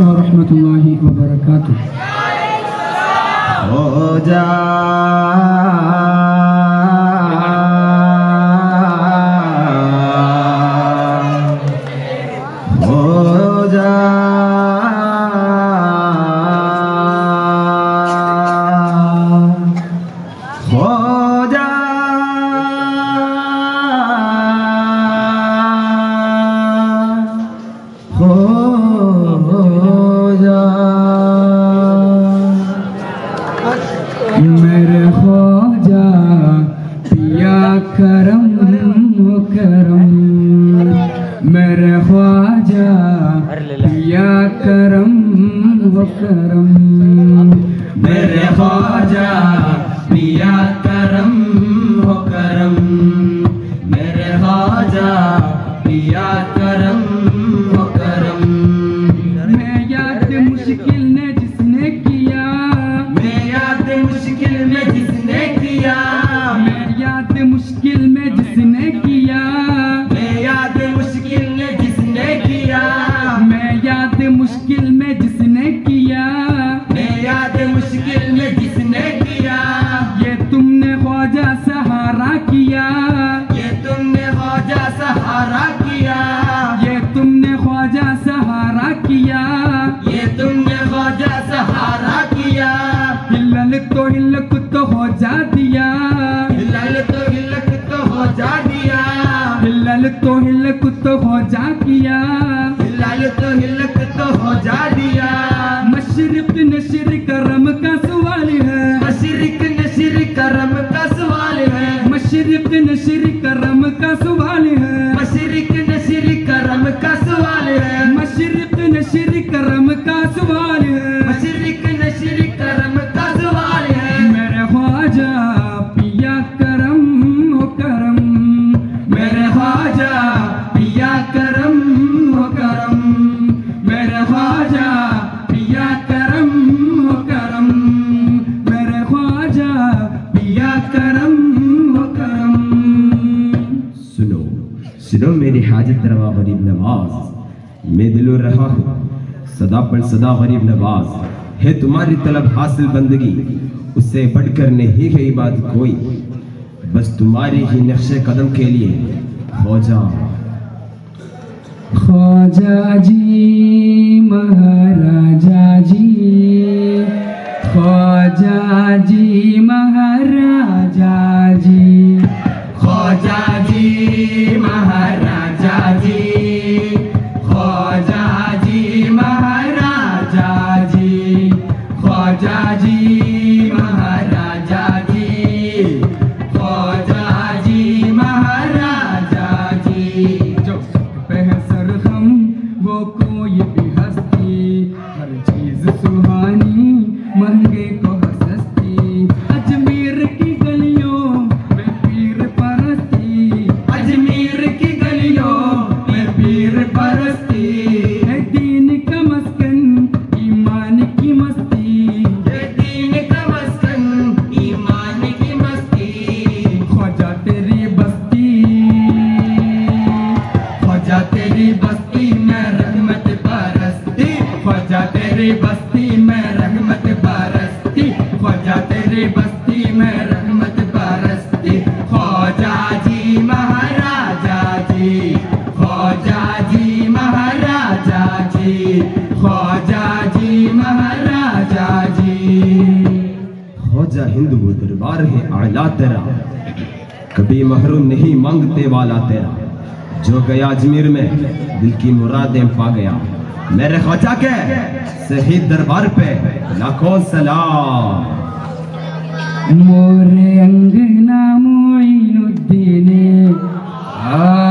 عليكم ورحمة الله وبركاته. خواجہ پیا کرم ہو کرم۔ میرے خواجہ پیا کرم ہو کرم۔ میں یاد مشکل نے جس نے کیا۔ میں یاد مشکل میں جس نے کیا۔ میں یاد مشکل میں دیا۔ مشرق نشرق کرو میری حاجت روا غریب نواز میں دل و رہا ہوں صدا پر صدا غریب نواز ہے تمہاری طلب حاصل بندگی اس سے بڑھ کر نہیں گئی بات کوئی بس تمہاری ہی نقش قدم کے لیے خوجہ خوجہ جی vontade اعلیٰ تیرا۔ کبھی محروم نہیں مانگتے والا تیرا۔ جو گیا اجمیر میں، دل کی مرادیں پا گیا۔ میرے خواجہ کے صحیح دربار پہ لاکھوں سلام۔ مور انگنا معین الدین۔ آہ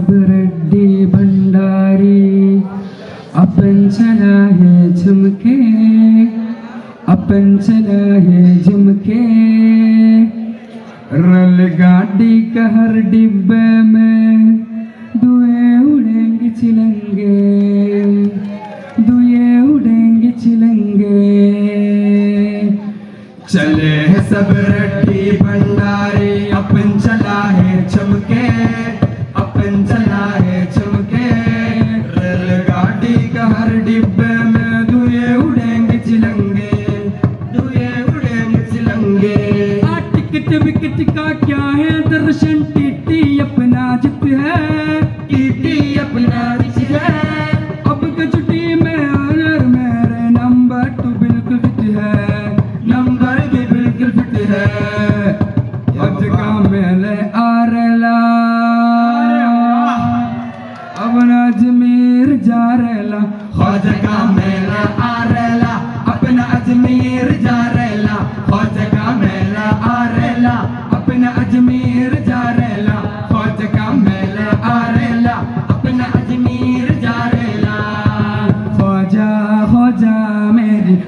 کب ردی بھنڈاری اپن چلا ہے جھمکے اپن چلا ہے جھمکے رل گاڑی کا ہر ڈبے میں دوئے اڑیں گے چلیں گے دوئے اڑیں گے چلیں گے چلے سب رڈ سرٹیفکیٹ کا کیا ہے؟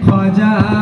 খজা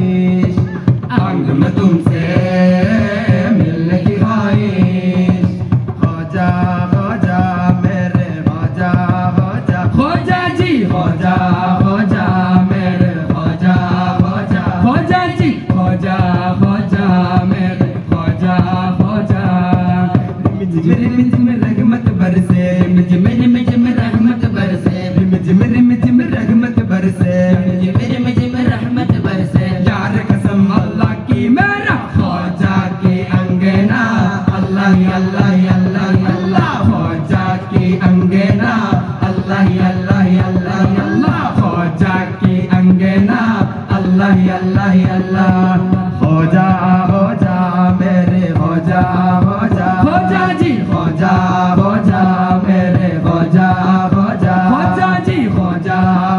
加了啊